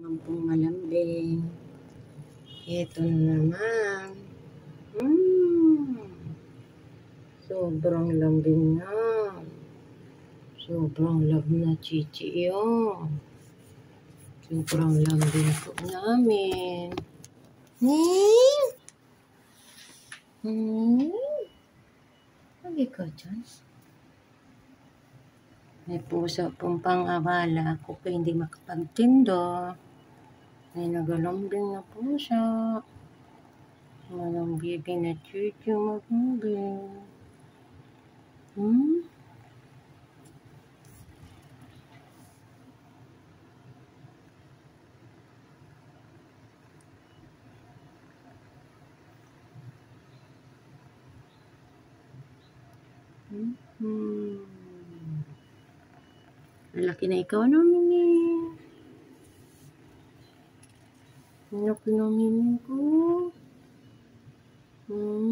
naman pong malambing. Ito na naman. Mm. Sobrang lambing na. Sobrang love na chichi yun. Sobrang lambing po namin. Hmm? Hmm? Lagi ka dyan. May puso pong pang-abala ako pa hindi makapagtindo. May nagalambing na puso. Walang bibi na chichi maglambing. Hmm? Hmm. Lalaki na ikaw no, Mimi. Lalaki na Mimi ko. Hmm.